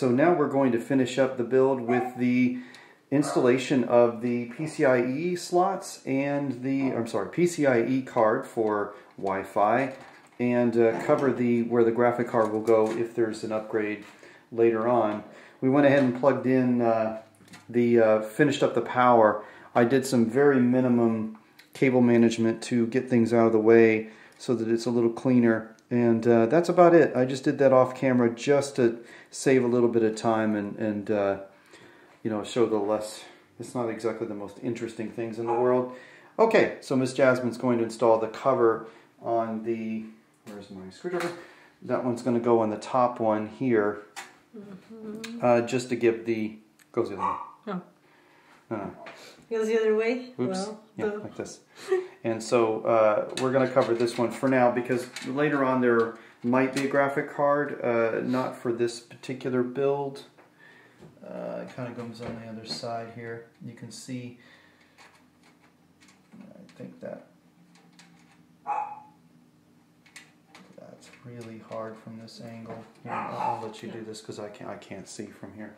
so now we're going to finish up the build with the installation of the PCIe slots and the, I'm sorry, PCIe card for Wi-Fi and uh, cover the where the graphic card will go if there's an upgrade later on. We went ahead and plugged in uh, the, uh, finished up the power. I did some very minimum cable management to get things out of the way so that it's a little cleaner. And uh, that's about it. I just did that off camera just to save a little bit of time and, and uh, you know, show the less, it's not exactly the most interesting things in the world. Okay, so Miss Jasmine's going to install the cover on the, where's my screwdriver? That one's going to go on the top one here, mm -hmm. uh, just to give the, goes the other way. No, no. Goes the other way? Oops. Well, yeah, like this. and so uh, we're going to cover this one for now because later on there might be a graphic card, uh, not for this particular build. Uh, it kind of goes on the other side here. You can see, I think that that's really hard from this angle. Here, I'll, I'll, let you do this because I can't, I can't see from here.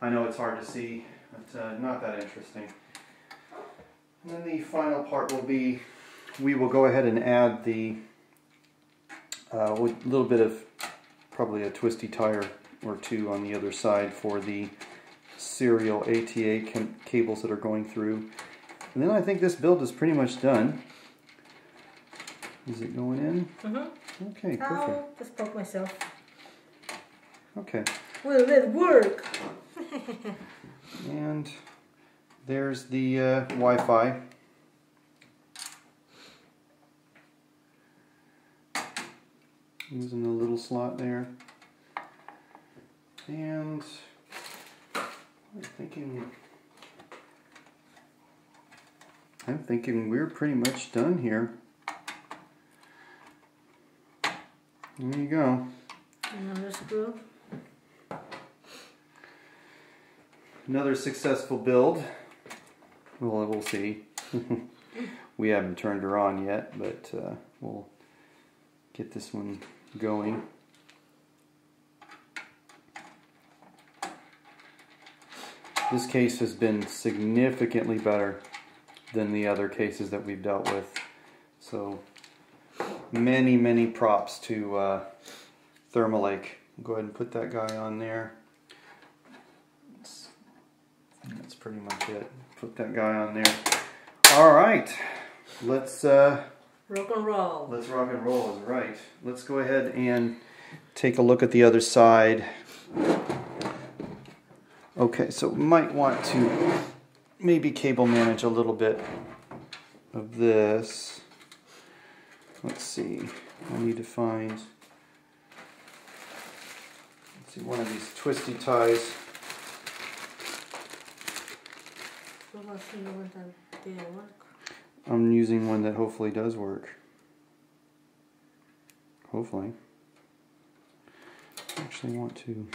I know it's hard to see, but uh, not that interesting. And then the final part will be, we will go ahead and add the uh, little bit of probably a twisty tire or two on the other side for the serial ATA cables that are going through. And then I think this build is pretty much done. Is it going in? Mm-hmm. Okay, perfect. I'll just poke myself. Okay. Will it work? and there's the uh, Wi-Fi. Using the little slot there. And I'm thinking I'm thinking we're pretty much done here. There you go. Another screw. Another successful build. Well, we'll see. we haven't turned her on yet, but uh, we'll get this one going. This case has been significantly better than the other cases that we've dealt with. So many, many props to uh, Thermaltake. Go ahead and put that guy on there. That's, that's pretty much it. Put that guy on there. All right, let's uh, rock and roll. Let's rock and roll is right. Let's go ahead and take a look at the other side. Okay, so might want to maybe cable manage a little bit of this. Let's see, I need to find, let's see, one of these twisty ties. I'm using one that hopefully does work. Hopefully. I actually want to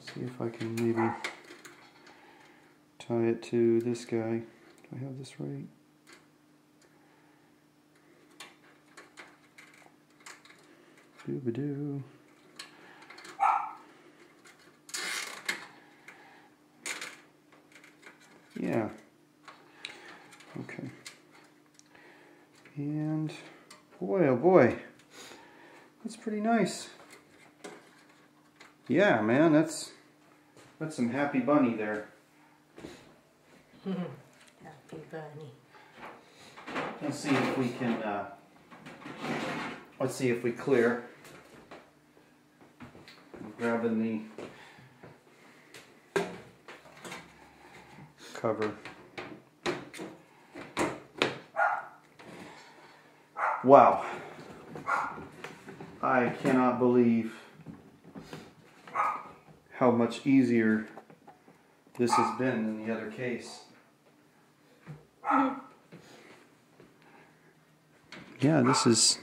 see if I can maybe tie it to this guy. Do I have this right? Doo-ba-doo. Yeah. Okay. And boy, oh boy, that's pretty nice. Yeah, man, that's that's some happy bunny there. happy bunny. Let's see if we can, uh, let's see if we clear. I'm grabbing the cover. Wow. I cannot believe how much easier this has been than the other case. Yeah, this is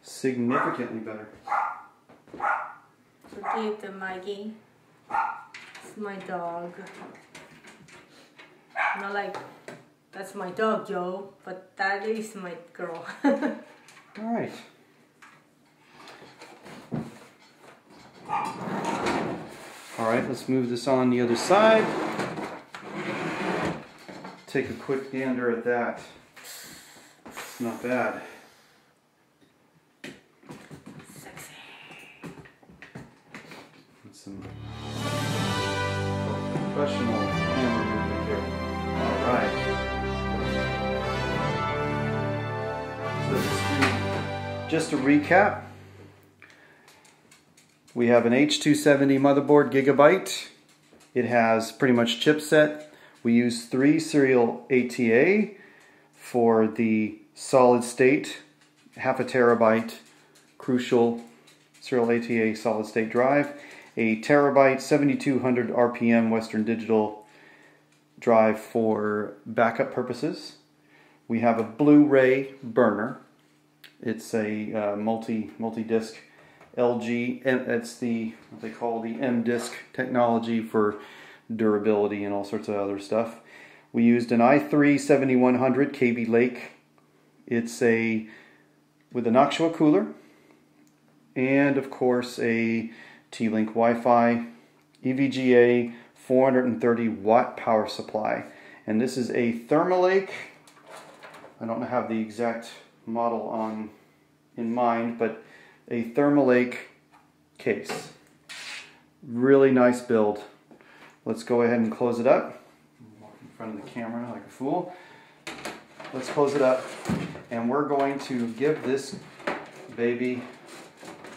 significantly better. Forgive the Maggie. It's my dog. Not like that's my dog, Joe, but that is my girl. All right. All right, let's move this on the other side. Take a quick gander at that. It's not bad. Just, to, recap. We have an H270 motherboard gigabyte. It has pretty much chipset. We use three serial ATA for the solid state, half a terabyte crucial serial ATA solid state drive, a terabyte 7200 RPM Western Digital drive for backup purposes. We have a Blu-ray burner. It's a uh, multi multi disc LG. And it's the what they call the M disc technology for durability and all sorts of other stuff. We used an i3 7100 Kaby Lake. It's a with an Noctua cooler and of course a T-Link Wi-Fi EVGA 430 watt power supply and this is a Thermaltake I don't have the exact model on in mind but a Thermalake case really nice build let's go ahead and close it up walk in front of the camera like a fool let's close it up and we're going to give this baby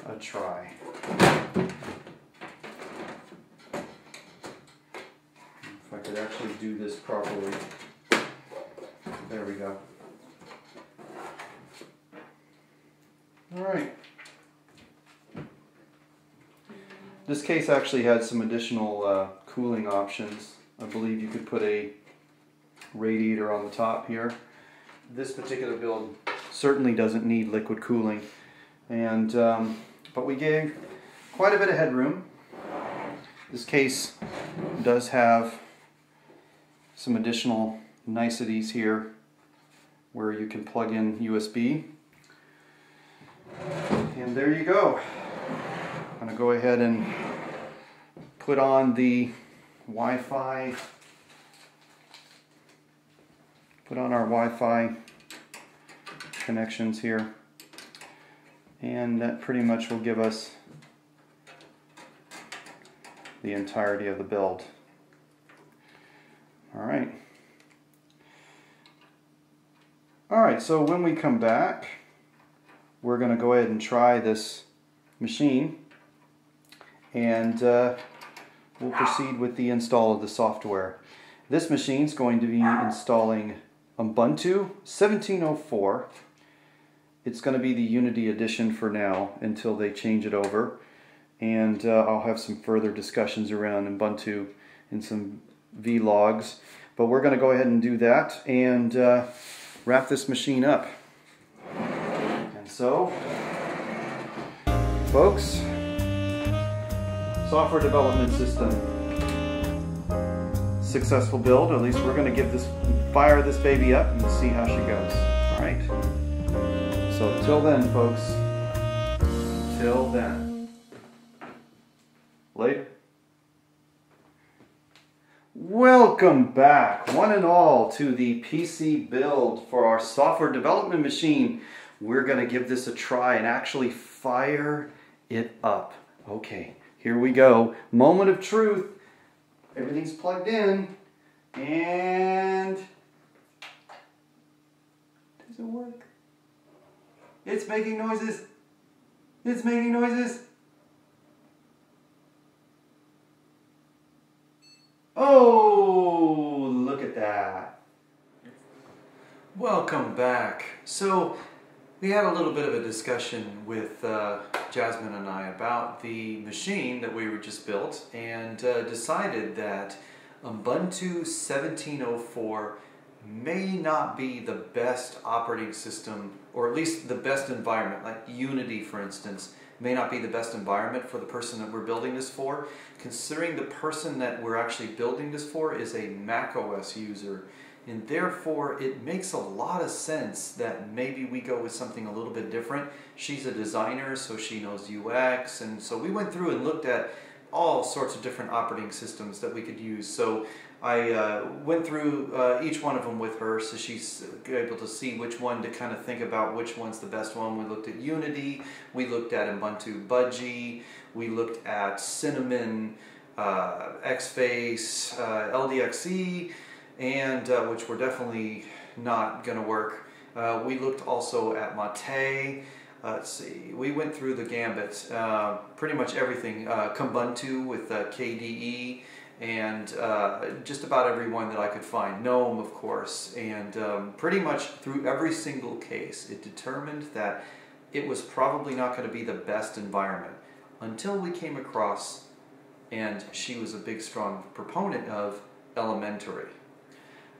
a try. If I could actually do this properly. There we go. All right. This case actually had some additional uh, cooling options. I believe you could put a radiator on the top here. This particular build certainly doesn't need liquid cooling. And um, but we gave quite a bit of headroom. This case does have some additional niceties here where you can plug in USB. And there you go. I'm to go ahead and put on the Wi-Fi, put on our Wi-Fi connections here and that pretty much will give us the entirety of the build. All right. All right, so when we come back, we're going to go ahead and try this machine and uh, we'll proceed with the install of the software. This machine is going to be installing Ubuntu 1704 it's going to be the Unity edition for now until they change it over. And uh, I'll have some further discussions around Ubuntu and some vlogs. But we're going to go ahead and do that and uh, wrap this machine up. So, folks, software development system successful build. At least we're going to give this, fire this baby up and see how she goes. All right. So till then, folks, till then, later. Welcome back, one and all, to the PC build for our software development machine. We're going to give this a try and actually fire it up. Okay, here we go. Moment of truth. Everything's plugged in. And... Does it work? It's making noises. It's making noises. Oh, look at that. Welcome back. So, we had a little bit of a discussion with uh, Jasmine and I about the machine that we were just built and uh, decided that Ubuntu 1704 may not be the best operating system, or at least the best environment, like Unity, for instance, may not be the best environment for the person that we're building this for, considering the person that we're actually building this for is a Mac OS user. And therefore, it makes a lot of sense that maybe we go with something a little bit different. She's a designer, so she knows UX. And so we went through and looked at all sorts of different operating systems that we could use. So I uh, went through uh, each one of them with her so she's able to see which one to kind of think about which one's the best one. We looked at Unity, we looked at Ubuntu Budgie, we looked at Cinnamon, uh, Xfce, uh, LDXC, and uh, which were definitely not going to work. Uh, we looked also at Mate. let's see, we went through the gambit, pretty much everything. Kubuntu with KDE and uh, just about every one that I could find. GNOME, of course, and um, pretty much through every single case, it determined that it was probably not going to be the best environment until we came across, and she was a big, strong proponent of elementary.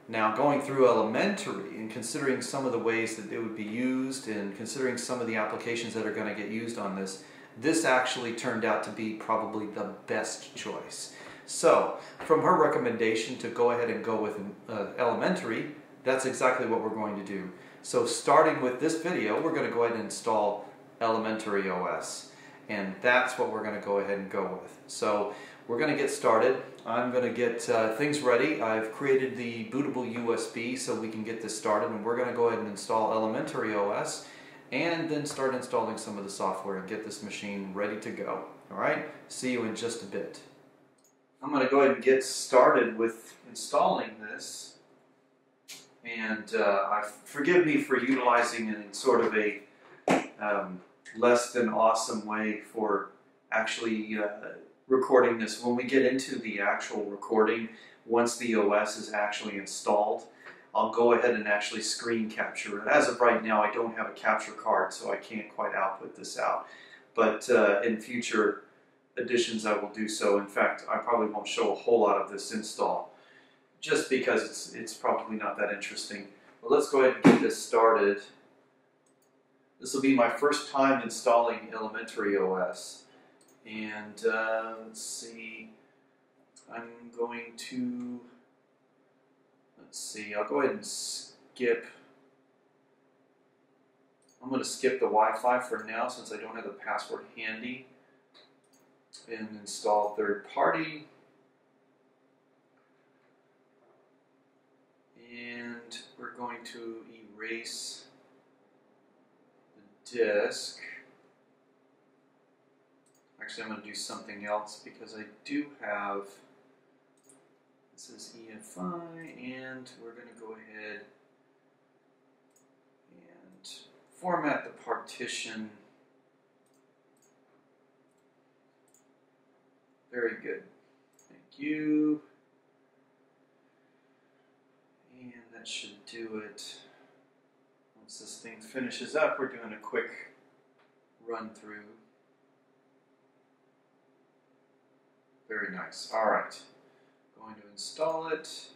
Now, going through elementary and considering some of the ways that it would be used and considering some of the applications that are going to get used on this, this actually turned out to be probably the best choice. So, from her recommendation to go ahead and go with uh, elementary, that's exactly what we're going to do. So starting with this video, we're going to go ahead and install elementary OS. And that's what we're going to go ahead and go with. So we're going to get started. I'm going to get uh, things ready. I've created the bootable USB so we can get this started. And we're going to go ahead and install elementary OS and then start installing some of the software and get this machine ready to go. All right, see you in just a bit. I'm going to go ahead and get started with installing this. And uh, forgive me for utilizing it in sort of a um, less than awesome way for actually uh, recording this. When we get into the actual recording, once the OS is actually installed, I'll go ahead and actually screen capture it. As of right now, I don't have a capture card, so I can't quite output this out. But uh, in future editions I will do so. In fact, I probably won't show a whole lot of this install just because it's, it's probably not that interesting. But let's go ahead and get this started. This will be my first time installing Elementary OS. And uh, let's see, I'm going to, let's see, I'll go ahead and skip I'm going to skip the Wi-Fi for now since I don't have the password handy and install third party. And we're going to erase the disk. Actually, I'm going to do something else because I do have, this is EFI, and we're going to go ahead and format the partition Very good. Thank you. And that should do it. Once this thing finishes up, we're doing a quick run through. Very nice. All right. Going to install it.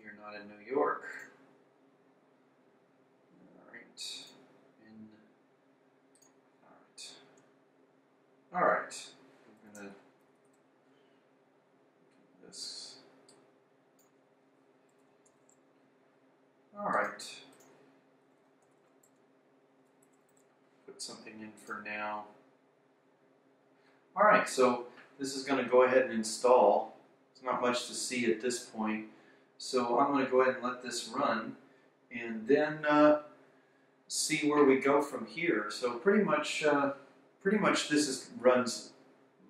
You're not in New York. All right. In. All right. All right. All right. Put something in for now. All right, so this is going to go ahead and install. There's not much to see at this point. So I'm going to go ahead and let this run and then uh, see where we go from here. So pretty much, uh, pretty much this is, runs,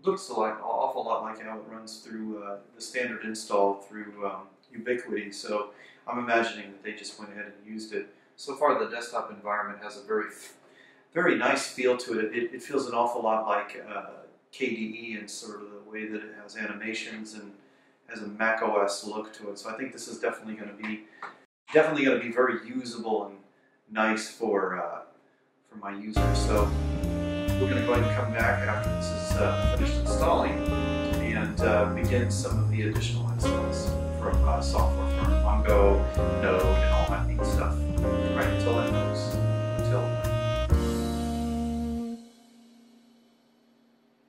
looks like an awful lot like how it runs through uh, the standard install through um, Ubiquity. So I'm imagining that they just went ahead and used it. So far, the desktop environment has a very, very nice feel to it. It, it feels an awful lot like uh, KDE and sort of the way that it has animations and has a Mac OS look to it. So I think this is definitely going to be definitely going to be very usable and nice for uh, for my users. So we're going to go ahead and come back after this is uh, finished installing and uh, begin some of the additional installs from uh, software from Mongo, Node, and all that neat stuff. Right until then.